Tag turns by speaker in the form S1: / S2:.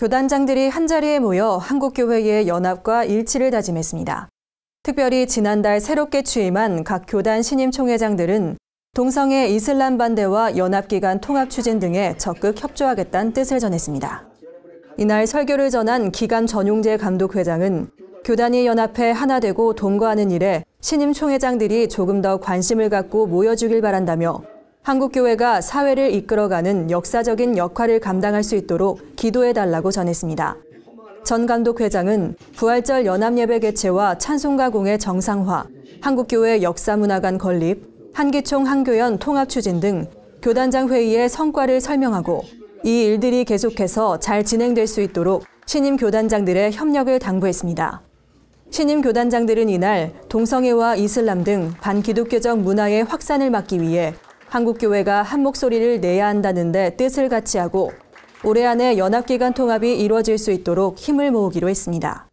S1: 교단장들이 한자리에 모여 한국교회의 연합과 일치를 다짐했습니다. 특별히 지난달 새롭게 취임한 각 교단 신임 총회장들은 동성애 이슬람 반대와 연합기관 통합 추진 등에 적극 협조하겠다는 뜻을 전했습니다. 이날 설교를 전한 기간 전용재 감독회장은 교단이 연합해 하나 되고 동거하는 일에 신임 총회장들이 조금 더 관심을 갖고 모여주길 바란다며 한국교회가 사회를 이끌어가는 역사적인 역할을 감당할 수 있도록 기도해달라고 전했습니다. 전 감독 회장은 부활절 연합예배 개최와 찬송가 공의 정상화, 한국교회 역사문화관 건립, 한기총 한교연 통합 추진 등 교단장 회의의 성과를 설명하고 이 일들이 계속해서 잘 진행될 수 있도록 신임 교단장들의 협력을 당부했습니다. 신임 교단장들은 이날 동성애와 이슬람 등 반기독교적 문화의 확산을 막기 위해 한국교회가 한 목소리를 내야 한다는데 뜻을 같이 하고 올해 안에 연합기관 통합이 이루어질 수 있도록 힘을 모으기로 했습니다.